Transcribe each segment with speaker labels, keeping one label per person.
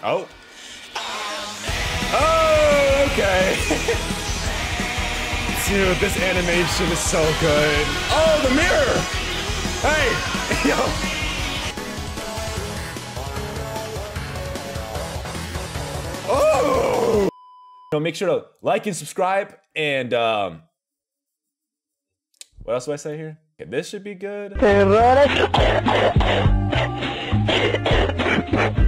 Speaker 1: Oh. Oh, okay. Dude, this animation is so good. Oh, the mirror! Hey! Yo! Oh! You know, make sure to like and subscribe and um what else do I say here? Okay, this should be good.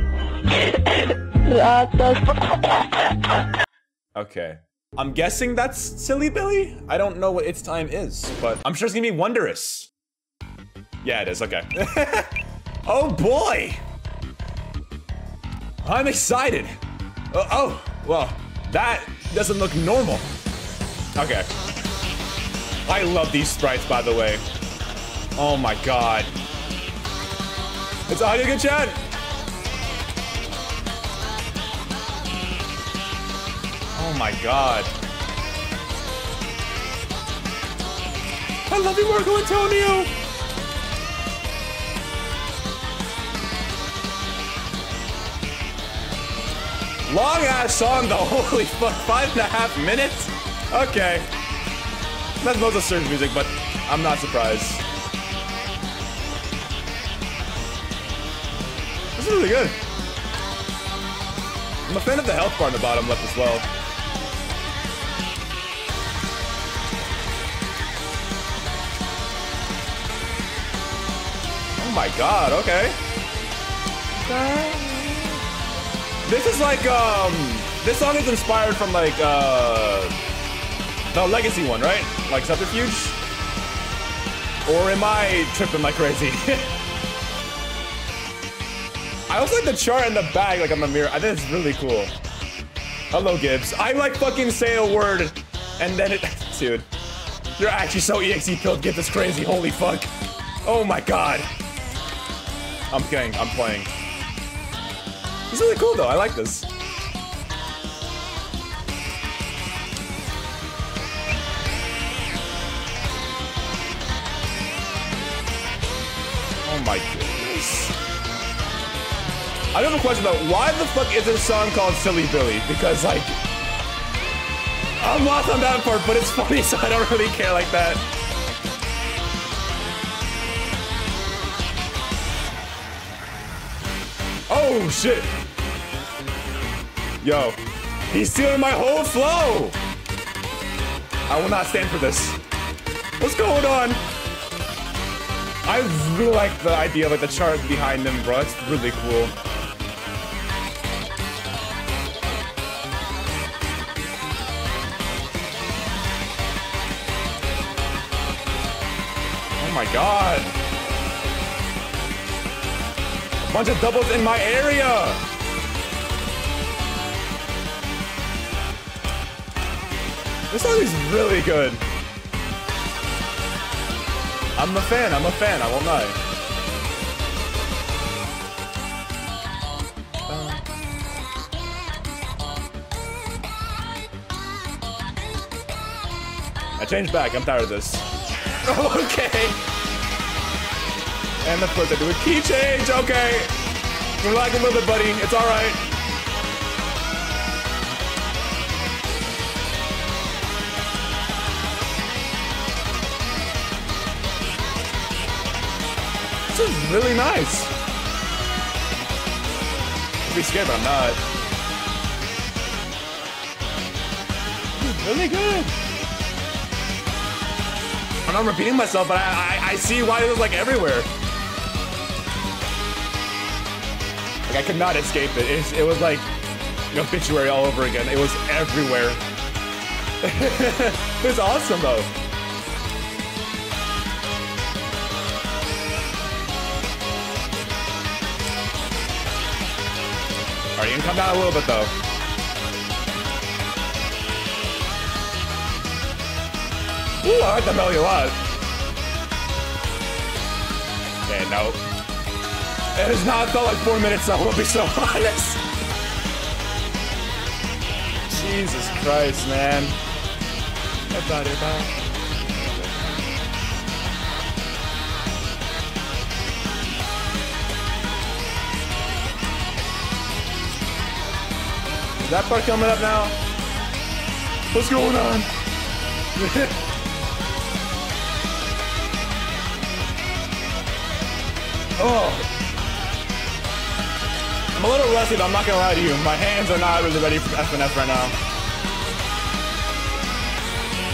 Speaker 1: Okay. I'm guessing that's Silly Billy? I don't know what its time is, but I'm sure it's gonna be wondrous. Yeah, it is, okay. oh boy! I'm excited. Uh, oh, well, that doesn't look normal. Okay. I love these sprites, by the way. Oh my god. It's audio good chat. Oh my god. I love you, Marco Antonio. Long ass song though. Holy fuck, five and a half minutes? Okay. That's most of Surge music, but I'm not surprised. This is really good. I'm a fan of the health bar in the bottom left as well. My god, okay. This is like, um, this song is inspired from like, uh, the Legacy one, right? Like Subterfuge? Or am I tripping like crazy? I also like the chart in the back, like on the mirror. I think it's really cool. Hello, Gibbs. I like fucking say a word, and then it, dude. You're actually so EXE killed. Get this crazy. Holy fuck. Oh my god. I'm playing. I'm playing. It's really cool though. I like this. Oh my goodness. I have a question though. Why the fuck is this song called Silly Billy? Because like, I'm lost on that part, but it's funny, so I don't really care like that. Oh shit. Yo, he's stealing my whole flow. I will not stand for this. What's going on? I really like the idea of like the chart behind them, bro. It's really cool. Bunch of doubles in my area. This song is really good. I'm a fan, I'm a fan, I won't lie. I changed back, I'm tired of this. okay. And of course I do a key change, okay. Relax a little bit, buddy, it's alright. This is really nice. I'd be scared, but I'm not. This is really good. I'm repeating myself, but I, I, I see why it was like everywhere. Like I could not escape it. It, it was like an obituary all over again. It was everywhere. it was awesome though. Alright, you can come down a little bit though. Ooh, I like the melody a lot. Okay, no. It has not felt like four minutes though, we'll be so honest. Jesus Christ, man. that part coming up now? What's going on? oh. I'm a little rusty, I'm not gonna lie to you. My hands are not really ready for FNF right now.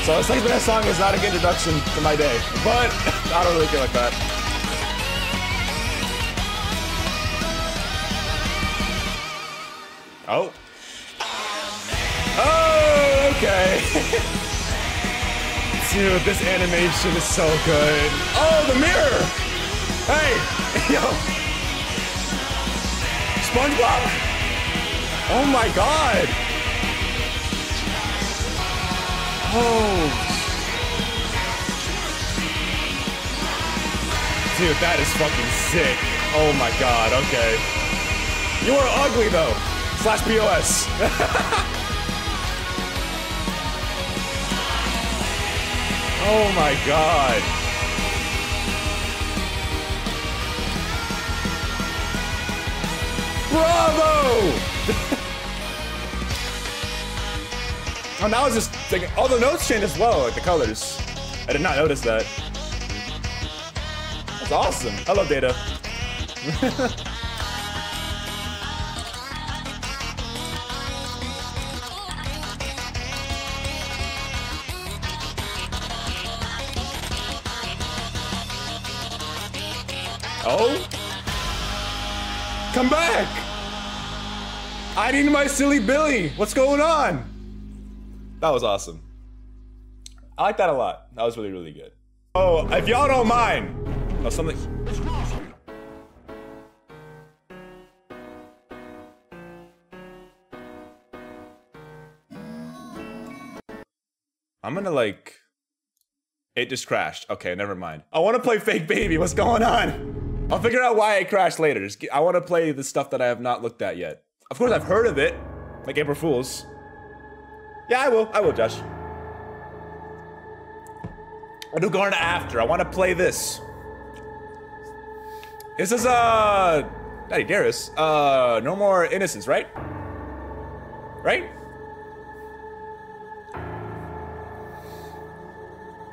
Speaker 1: So this next song is not a good introduction to my day, but I don't really feel like that. Oh. Oh, okay. Dude, this animation is so good. Oh, the mirror! Hey, yo. SpongeBob! Oh my god! Oh. Dude, that is fucking sick. Oh my god, okay. You are ugly though. Slash POS. oh my god. Bravo! oh, now it's just thinking. all the notes changed as well, like the colors. I did not notice that. That's awesome. I love data. I need my silly Billy. What's going on? That was awesome. I like that a lot. That was really, really good. Oh, if y'all don't mind. Oh, something. I'm gonna like. It just crashed. Okay, never mind. I want to play Fake Baby. What's going on? I'll figure out why it crashed later. Just, I want to play the stuff that I have not looked at yet. Of course, I've heard of it, like April Fools. Yeah, I will. I will, Josh. I'll do Garna after. I want to play this. This is, uh... Daddy Dearest. Uh, No More Innocence, right? Right?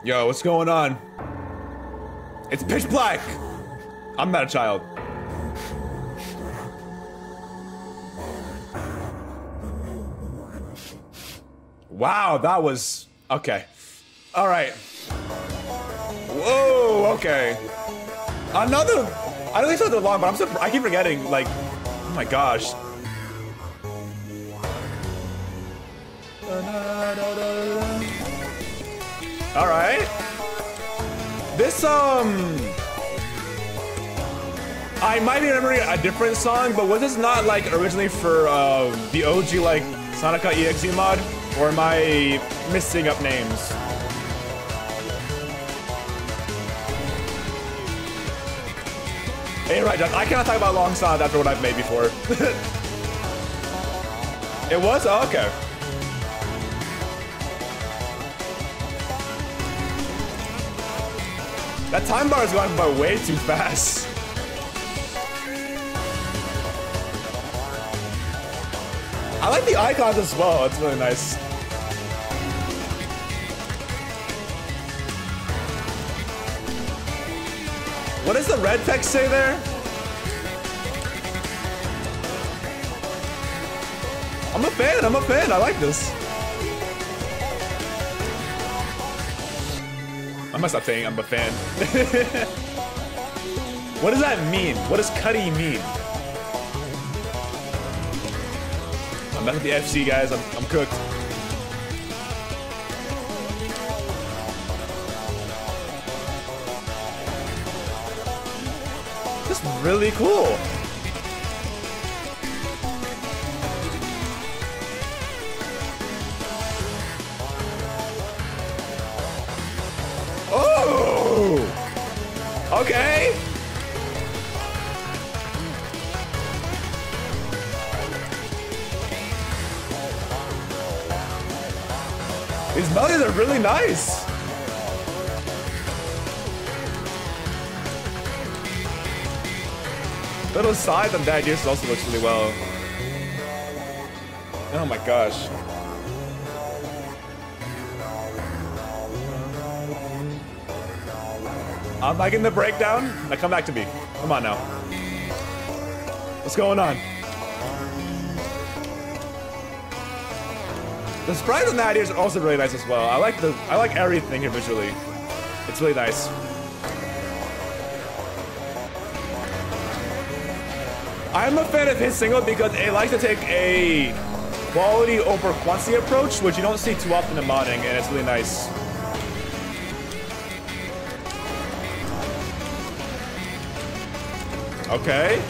Speaker 1: Yo, what's going on? It's pitch black! I'm not a child. Wow, that was... Okay. Alright. Whoa, okay. Another... I don't think so they're long, but I'm so... I keep forgetting, like... Oh my gosh. Alright. This, um... I might be remembering a different song, but was this not, like, originally for, uh, the OG, like, Sonica EXE mod? Or am I missing up names? Hey, right, I cannot talk about long songs after what I've made before. it was? Oh, okay. That time bar is going by way too fast. I like the icons as well. It's really nice. What does the red text say there? I'm a fan. I'm a fan. I like this. I must stop saying I'm a fan. what does that mean? What does Cuddy mean? I'm back at the FC, guys. I'm, I'm cooked. Really cool. Oh! Okay. These melodies are really nice. Little side on that just also looks really well. Oh my gosh. I'm liking the breakdown. Now come back to me. Come on now. What's going on? The sprites on that is also really nice as well. I like the I like everything here visually. It's really nice. I'm a fan of Hit Single because it likes to take a quality over quantity approach, which you don't see too often in modding, and it's really nice. Okay.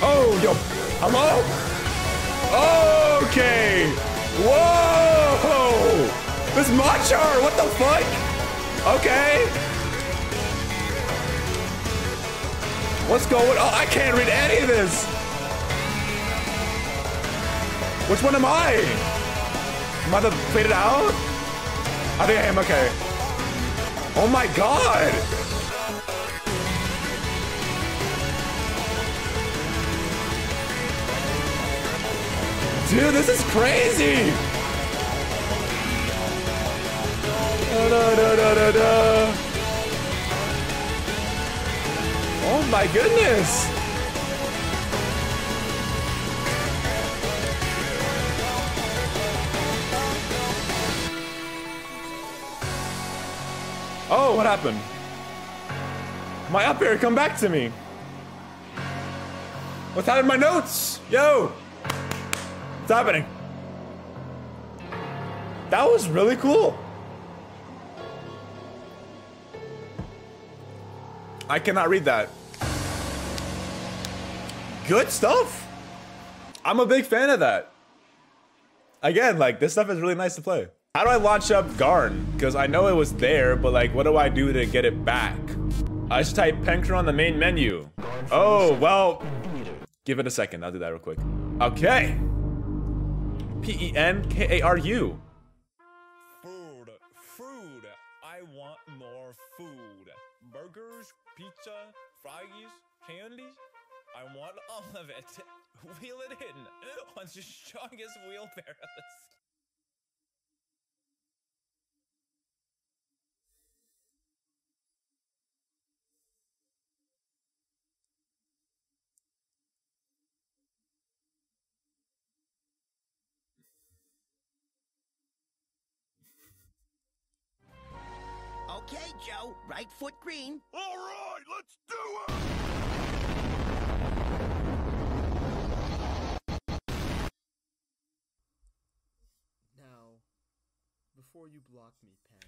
Speaker 1: Oh, yo. Hello? Okay. Whoa. This Machar, what the fuck? Okay. What's going on? Oh, I can't read any of this. Which one am I? Am I the faded out? I think I am, okay. Oh my god! Dude, this is crazy! Da, da, da, My goodness! Oh, what happened? My up here, come back to me. What's happening my notes? Yo! What's happening? That was really cool. I cannot read that. Good stuff. I'm a big fan of that. Again, like, this stuff is really nice to play. How do I launch up Garn? Because I know it was there, but like, what do I do to get it back? I just type Penkaru on the main menu. Oh, well, give it a second. I'll do that real quick. Okay. P-E-N-K-A-R-U.
Speaker 2: Food, food. I want more food. Burgers, pizza, fries, candies. I want all of it. Wheel it in on the strongest wheelbarrows.
Speaker 3: Okay, Joe. Right foot green.
Speaker 4: All right, let's do it!
Speaker 5: Now, before you block me, Pen,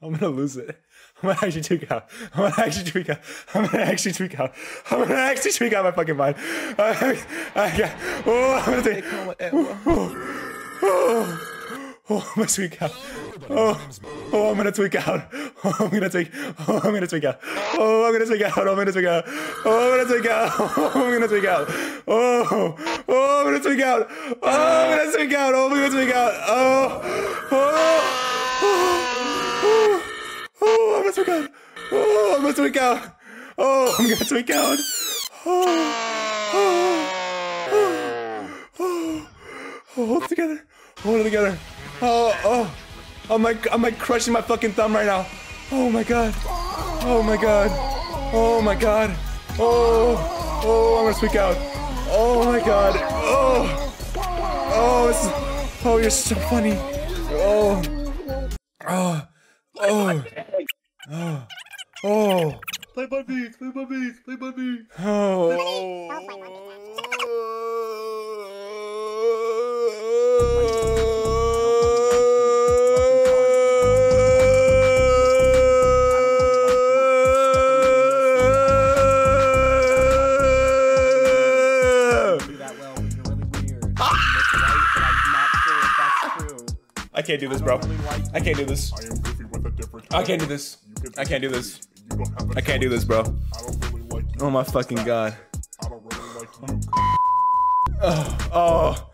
Speaker 1: I'm gonna lose it. I'm gonna actually tweak out. I'm gonna actually tweak out. I'm gonna actually tweak out. I'm gonna actually tweak out my fucking mind. I, I, got- oh, I'm gonna take. Oh, oh, oh, oh, I'm gonna tweak out. Oh, oh, I'm gonna tweak out. Oh, I'm gonna tweak. Oh, I'm gonna tweak out. Oh, I'm gonna tweak out. I'm gonna tweak out. Oh, I'm gonna tweak out. Oh, I'm gonna tweak out. Oh, oh, I'm gonna tweak out. Oh, I'm gonna tweak out. Oh, I'm gonna tweak out. Oh, oh, oh. Oh, I'm gonna tweak out. Oh, I'm gonna tweak out. Oh, I'm gonna tweak out. Oh, oh, oh, oh, oh, hold it together. Hold it together. Oh, oh. I'm like, I'm like crushing my fucking thumb right now. Oh my god. Oh my god. Oh my god. Oh, oh, I'm gonna tweak out. Oh my god. Oh, oh, this is, oh, you're so funny. Oh, oh, oh. Oh. Oh.
Speaker 4: Play by beats, play by beats, play by beats.
Speaker 5: Oh. do
Speaker 1: I can't do this, bro. I can't do this.
Speaker 4: I am goofy with a different
Speaker 1: I can't do this.
Speaker 4: You
Speaker 1: I can't do this.
Speaker 4: You don't have a
Speaker 1: I can't do this, bro.
Speaker 4: I don't really like you.
Speaker 1: Oh my fucking god.
Speaker 4: I don't really like you.
Speaker 1: Oh.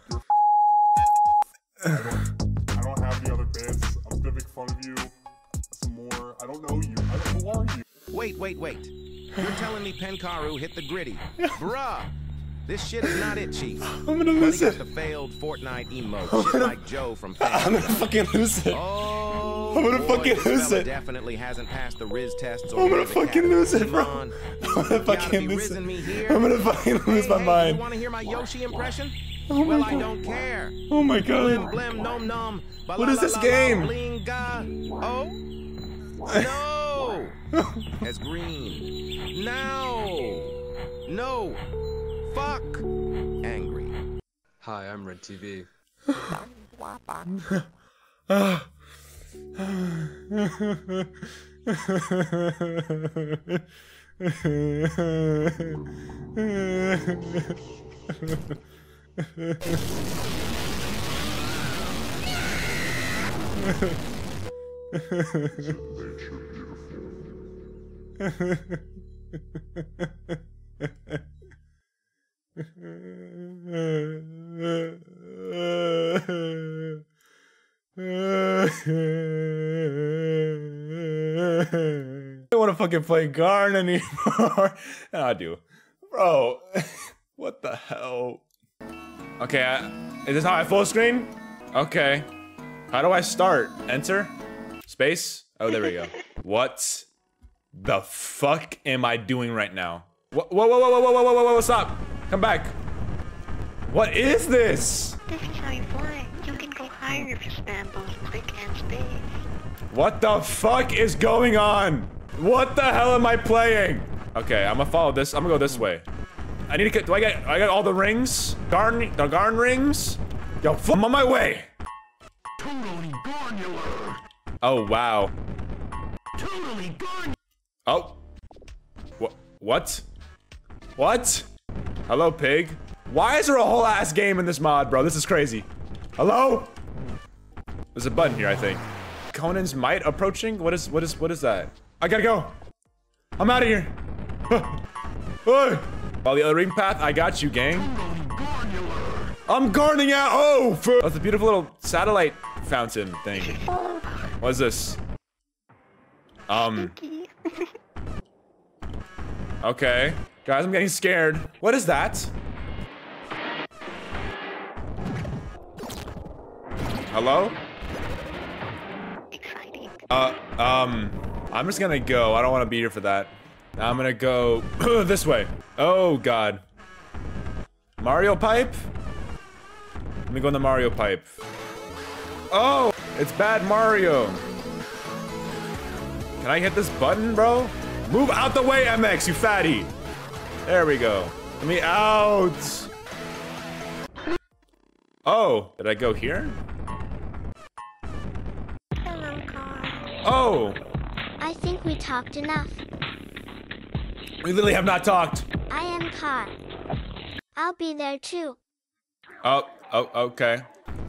Speaker 4: I don't have the other bits. I'm gonna make fun of you some more. I don't don't know you. I don't, who are you?
Speaker 6: Wait, wait, wait. You're telling me Penkaru hit the gritty. Bruh. This shit is not it, Chief.
Speaker 1: I'm gonna lose it.
Speaker 6: the failed Fortnite emote, shit
Speaker 1: gonna-
Speaker 6: like Joe from
Speaker 1: I'm gonna fucking lose it.
Speaker 6: Oh,
Speaker 1: I'm gonna
Speaker 6: boy,
Speaker 1: fucking lose it.
Speaker 6: definitely hasn't passed the Riz tests
Speaker 1: I'm gonna fucking lose it, bro. I'm gonna fucking lose it. I'm gonna fucking lose my mind.
Speaker 6: You want to hear my Yoshi impression?
Speaker 1: Oh my
Speaker 6: well, I
Speaker 1: God.
Speaker 6: don't care.
Speaker 1: Oh my god.
Speaker 6: blim, nom, nom.
Speaker 1: What is this game?
Speaker 6: Oh? No! As green. Now! No! Fuck! Angry.
Speaker 7: Hi, I'm Red TV.
Speaker 1: I don't want to fucking play Garn anymore. I do. Bro, what the hell? Okay, I, is this how I full screen? Okay. How do I start? Enter? Space? Oh, there we go. what the fuck am I doing right now? Whoa, whoa, whoa, whoa, whoa, whoa, whoa, whoa, whoa, stop. Come back. What is this?
Speaker 8: This is how you fly. You can go higher if you spam both click and space.
Speaker 1: What the fuck is going on? What the hell am I playing? Okay, I'm gonna follow this. I'm gonna go this way. I need to get. Do I get? I got all the rings. Garn. The Garn rings. Yo, f- I'm on my way. Totally garnular. Oh wow. Totally garn. Oh. What? What? What? Hello, pig. Why is there a whole ass game in this mod, bro? This is crazy. Hello? There's a button here, I think. Conan's might approaching? What is what is what is that? I gotta go. I'm out of here. Follow the other ring path. I got you, gang. I'm guarding out. Oh, for that's a beautiful little satellite fountain thing. What is this? Um. Okay, guys, I'm getting scared. What is that? Hello?
Speaker 8: Exciting.
Speaker 1: Uh, um, I'm just gonna go. I don't want to be here for that. I'm gonna go this way. Oh God. Mario pipe? Let me go in the Mario pipe. Oh, it's bad Mario. Can I hit this button, bro? Move out the way, MX, you fatty. There we go. Let me out. Oh, did I go here?
Speaker 8: Hello, car.
Speaker 1: Oh,
Speaker 9: I think we talked enough.
Speaker 1: we literally have not talked.
Speaker 9: I am Car. I'll be there too.
Speaker 1: Oh, oh, okay.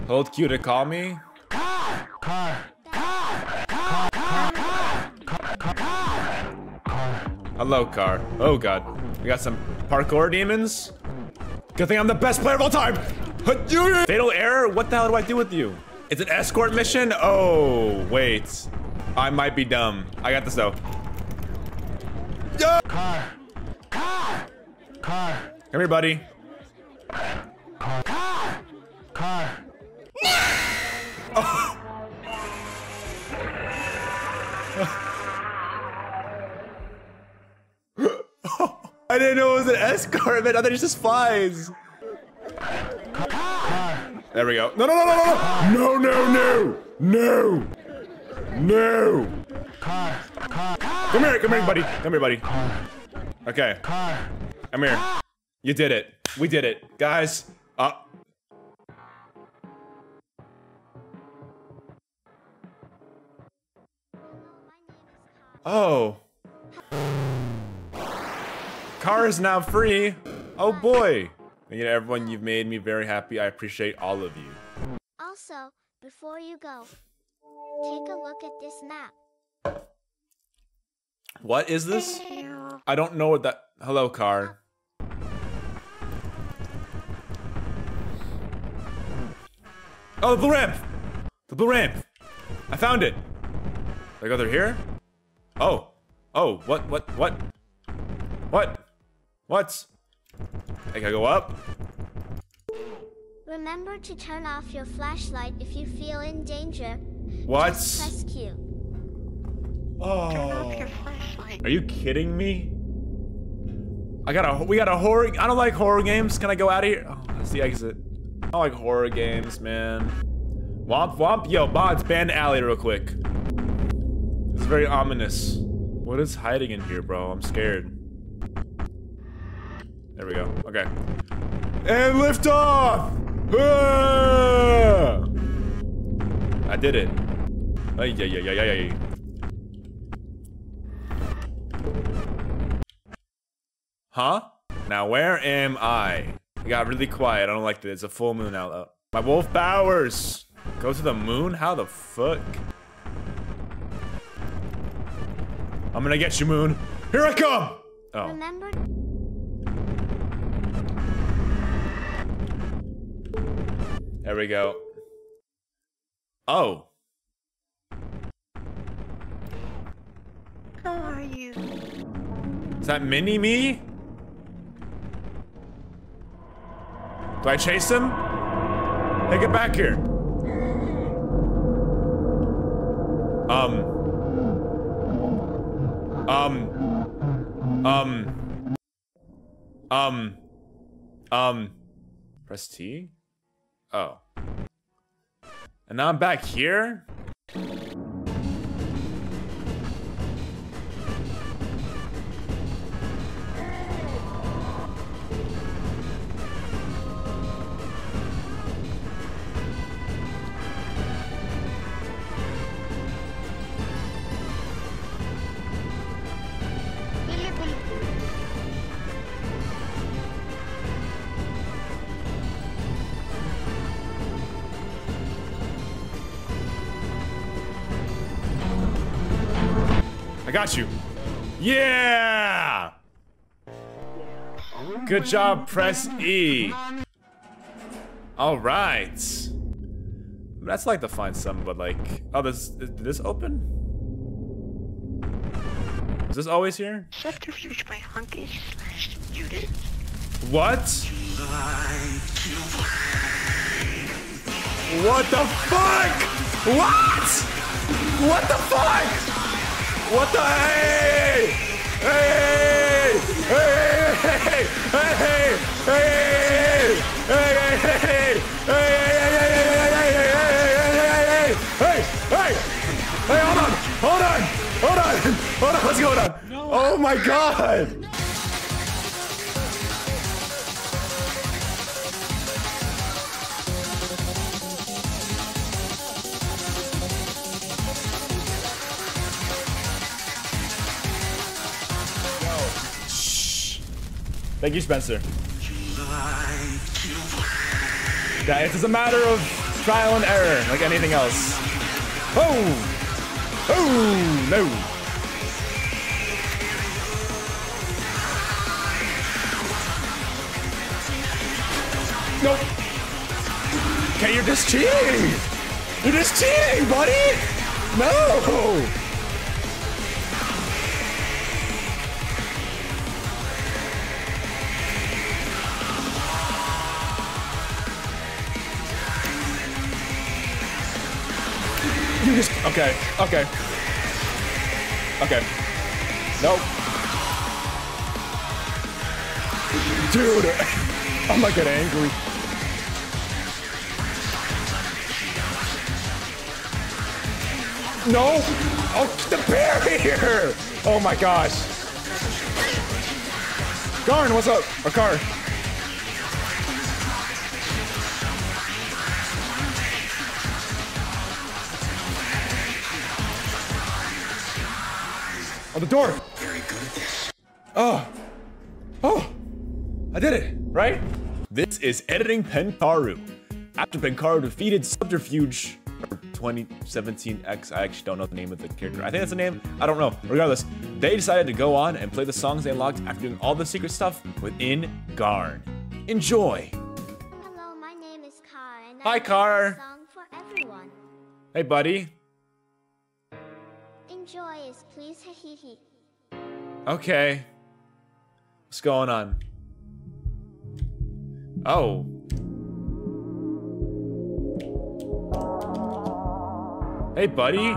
Speaker 1: Hold Q to call me. Car! car. Oh god, we got some parkour demons. Good thing I'm the best player of all time. Fatal error? What the hell do I do with you? It's an escort mission? Oh, wait. I might be dumb. I got this though. Yeah. Car. Car. Car. Come here, buddy. I didn't know it was an escort, man. I thought it just flies. There we go. No, no, no, no, no, no, no, no, no, no. Come here, come here, buddy. Come here, buddy. Okay. Come here. You did it. We did it, guys. Uh. Oh. Car is now free. Oh boy. Thank You know, everyone, you've made me very happy. I appreciate all of you.
Speaker 9: Also, before you go, take a look at this map.
Speaker 1: What is this? I don't know what that. Hello, car. Oh, the blue ramp! The blue ramp! I found it! I go through here? Oh. Oh, what, what, what? What? What? I gotta go up?
Speaker 9: Remember to turn off your flashlight if you feel in danger.
Speaker 1: What?
Speaker 9: Just press Q.
Speaker 1: Oh. Are you kidding me? I got a, we got a horror, I don't like horror games. Can I go out of here? Oh, that's the exit. I don't like horror games, man. Womp womp. Yo, mods, ban alley real quick. It's very ominous. What is hiding in here, bro? I'm scared. There we go. Okay. And lift off! Ah! I did it. Ay, ay, ay, ay, ay, ay. Huh? Now where am I? It got really quiet. I don't like this. It's a full moon out. though. My wolf powers. Go to the moon? How the fuck? I'm gonna get you, moon. Here I come! Oh.
Speaker 9: Remember
Speaker 1: There we go. Oh.
Speaker 8: How are you?
Speaker 1: Is that mini me? Do I chase him? Hey, get back here. Um. Um. Um. Um. Um. Press T? Oh. And now I'm back here? Got you. Yeah! Good job, press E. All right. That's like to find some, but like, oh, this did this open? Is this always here?
Speaker 8: Subterfuge by Hunky slash Judith.
Speaker 1: What? What the fuck? What? What the fuck? What the hey? Hey! Hey! Hey! Hey! Hey! Hey! Hey! Hey! Hey! Hey! Hold on! Hold on! Hold on! Hold on! What's going on? Oh my god! Thank you, Spencer. Yeah, it's just a matter of trial and error, like anything else. Oh! Oh, no. Nope. Okay, you're just cheating. You're just cheating, buddy. No. You just okay, okay, okay. Nope. Dude, I'm gonna get angry. No! Oh, the barrier! Oh my gosh. Garn, what's up? A car. Oh, the door! Very good at this. Oh. Oh. I did it, right? This is editing Penkaru. After Penkaru defeated Subterfuge, 2017X, I actually don't know the name of the character. I think that's the name. I don't know. Regardless, they decided to go on and play the songs they unlocked after doing all the secret stuff within Garn. Enjoy.
Speaker 9: Hello, my name is Car,
Speaker 1: Hi,
Speaker 9: I
Speaker 1: Car.
Speaker 9: have a song for everyone.
Speaker 1: Hey, buddy.
Speaker 9: Enjoy. joyous, please.
Speaker 1: Okay. What's going on? Oh. Hey, buddy.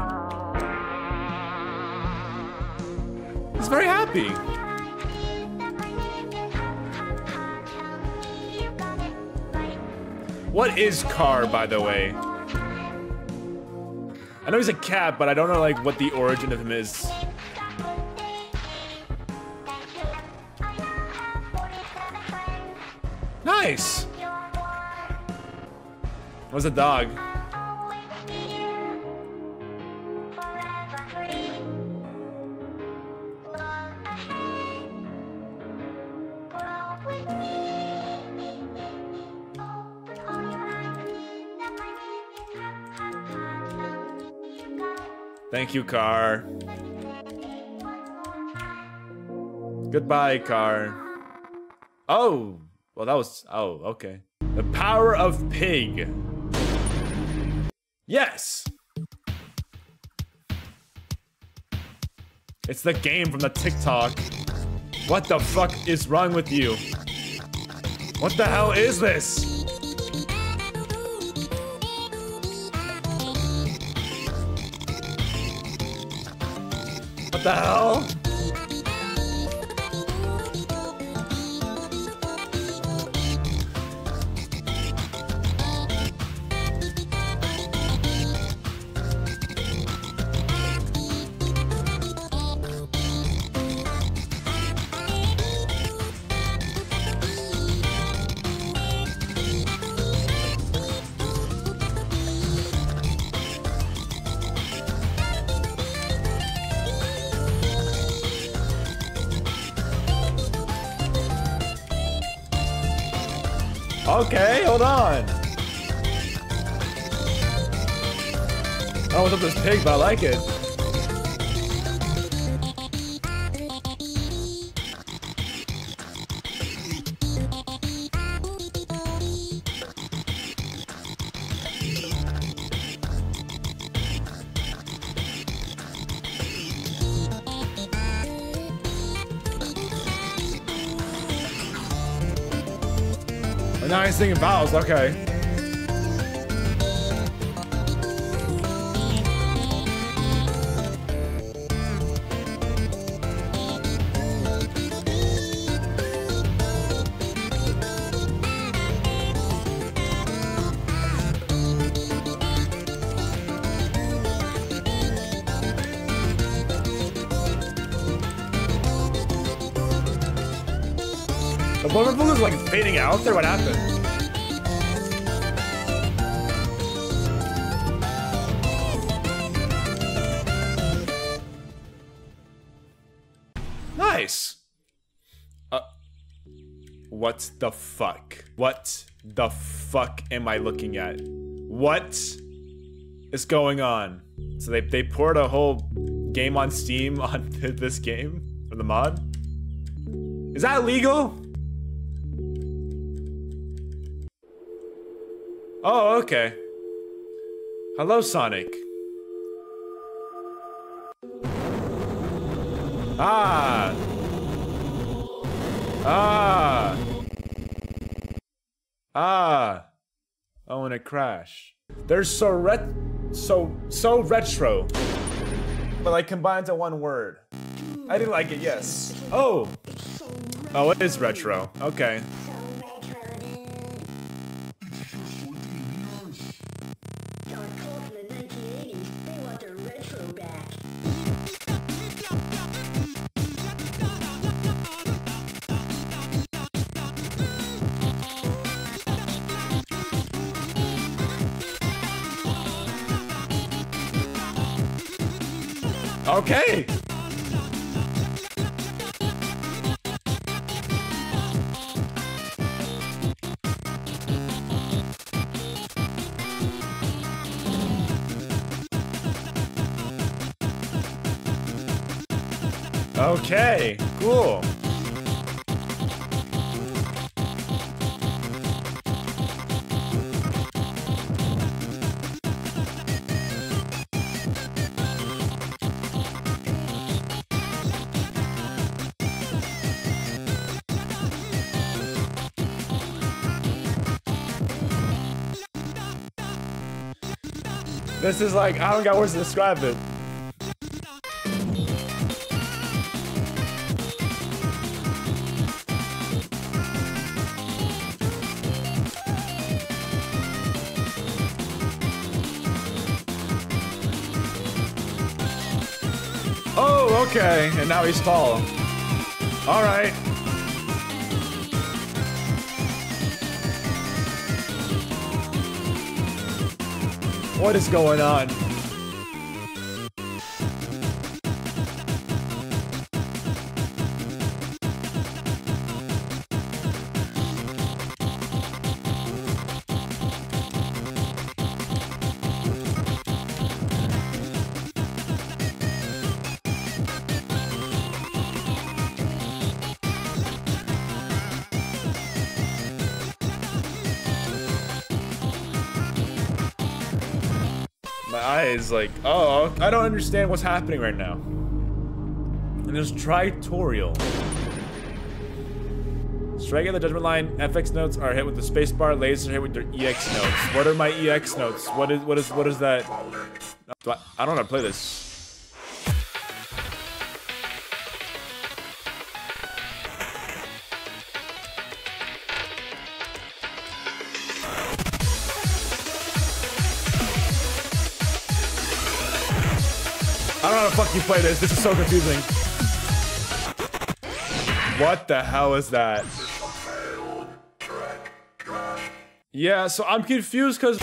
Speaker 1: He's very happy. What is Car, by the way? I know he's a cat, but I don't know like what the origin of him is. Nice. What's a dog? Thank you, car. Goodbye, car. Oh, well, that was. Oh, okay. The power of pig. Yes. It's the game from the TikTok. What the fuck is wrong with you? What the hell is this? The hell? Okay, hold on. I what's up this pig, but I like it. Singing vowels, okay. The Butterfly is like fading out there. What happened? Nice. Uh, what the fuck? What the fuck am I looking at? What is going on? So they they poured a whole game on Steam on this game for the mod. Is that legal? Oh, okay. Hello, Sonic. Ah. Ah. Ah. Oh, and it crashed. They're so ret so so retro. But like combined to one word. I didn't like it, yes. Oh. Oh, it is retro. Okay. Okay. Okay, cool. Is like, I don't got words to describe it. Oh, okay. And now he's tall. All right. What is going on? I don't understand what's happening right now. And there's Tritorial. Strike at the judgment line, FX notes are hit with the spacebar, lasers are hit with their EX notes. What are my EX notes? What is what is what is that? Do I, I don't know how to play this. How to fuck you play this. This is so confusing. What the hell is that? Yeah, so I'm confused because.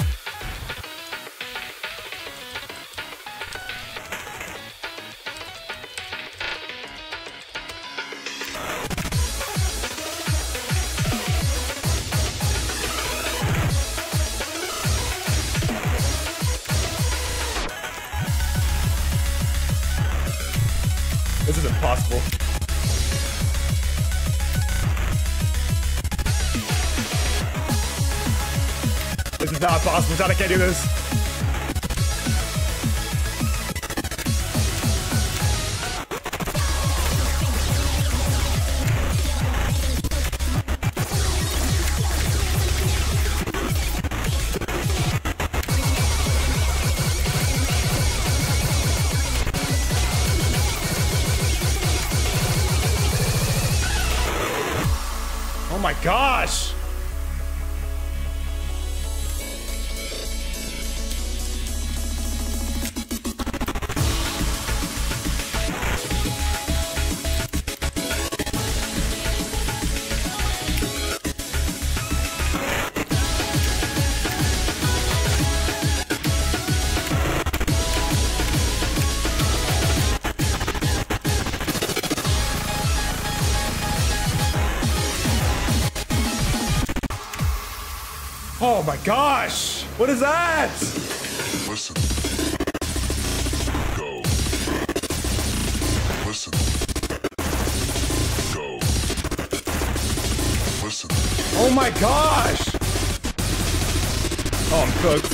Speaker 1: Not I can't do this. Oh my gosh! Gosh! What is that?
Speaker 4: Listen. Go. Listen. Go. Listen.
Speaker 1: Oh my gosh! Oh, I'm cooked.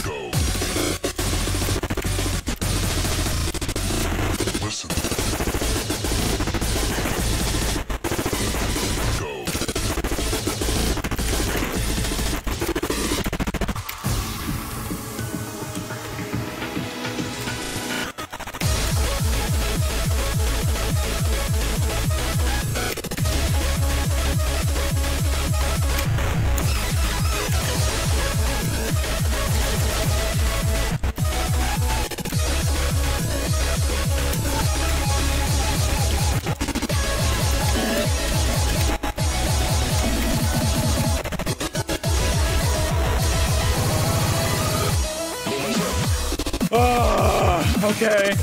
Speaker 1: Okay.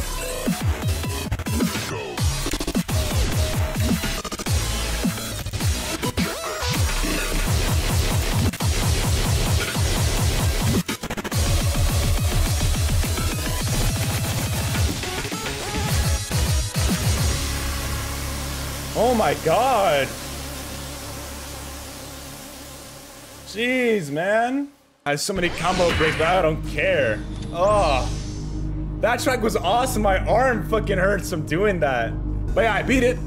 Speaker 1: Oh my god. Jeez, man. I have so many combo breaks, but I don't care. Oh. That track was awesome. My arm fucking hurts from doing that. But yeah, I beat it.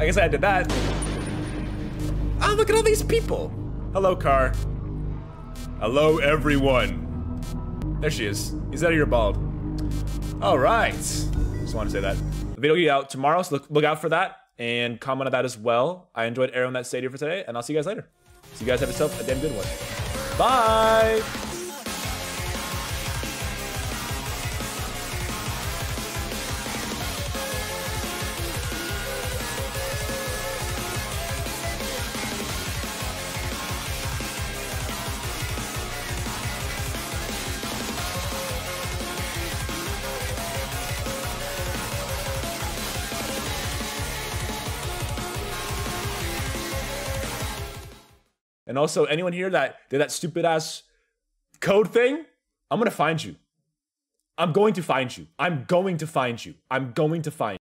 Speaker 1: I guess I did that. Ah, look at all these people. Hello, car. Hello, everyone. There she is. Is that you're bald? All right. Just want to say that. The video will be out tomorrow, so look, look out for that and comment on that as well. I enjoyed airing that stadium for today, and I'll see you guys later. So you guys have yourself a damn good one. Bye. And also, anyone here that did that stupid ass code thing, I'm gonna find you. I'm going to find you. I'm going to find you. I'm going to find